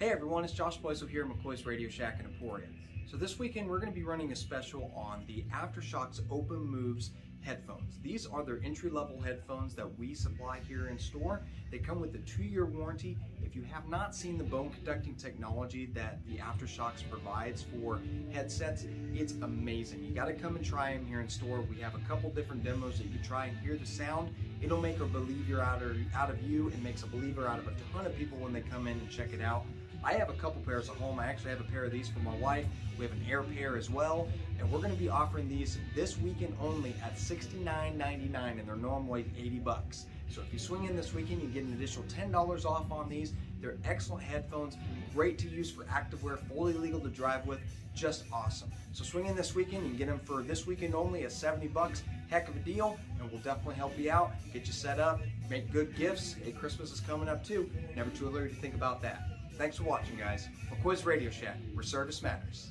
Hey everyone, it's Josh Blaisdell here at McCoy's Radio Shack in Emporia. So this weekend we're going to be running a special on the Aftershokz Open Moves headphones. These are their entry-level headphones that we supply here in store. They come with a two-year warranty. If you have not seen the bone conducting technology that the Aftershokz provides for headsets, it's amazing. You got to come and try them here in store. We have a couple different demos that you can try and hear the sound. It'll make a believer out of, out of you and makes a believer out of a ton of people when they come in and check it out. I have a couple pairs at home. I actually have a pair of these for my wife. We have an air pair as well. And we're gonna be offering these this weekend only at $69.99 and they're normally 80 bucks. So if you swing in this weekend, you get an additional $10 off on these. They're excellent headphones, great to use for activewear, fully legal to drive with, just awesome. So swing in this weekend, you can get them for this weekend only at 70 bucks. Heck of a deal, and we'll definitely help you out, get you set up, make good gifts. Hey, Christmas is coming up too. Never too early to think about that. Thanks for watching, guys. McCoy's Radio Shack, where service matters.